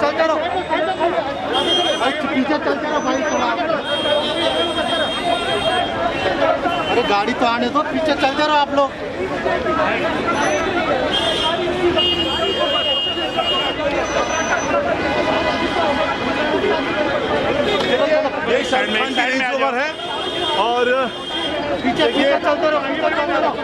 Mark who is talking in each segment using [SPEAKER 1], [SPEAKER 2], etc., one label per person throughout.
[SPEAKER 1] चलते रहो अच्छा, पीछे चलते रहो
[SPEAKER 2] भाई चला अरे गाड़ी तो आने दो
[SPEAKER 1] पीछे चलते रहो
[SPEAKER 3] आप लोग। है
[SPEAKER 1] और पीछे पीछे चलते रहो चलते रहो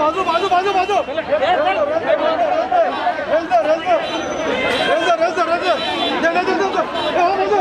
[SPEAKER 2] बाजू बाजू बाजू बाजू railway railway railway railway
[SPEAKER 1] railway